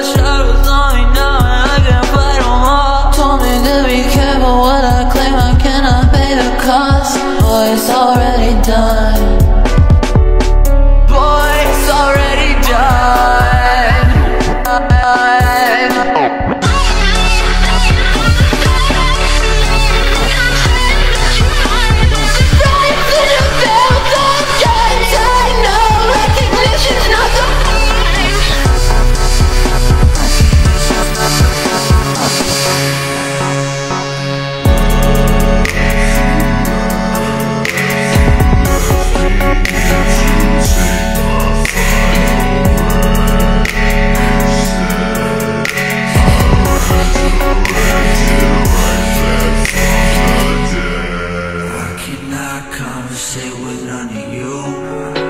shadows. conversate with none of you.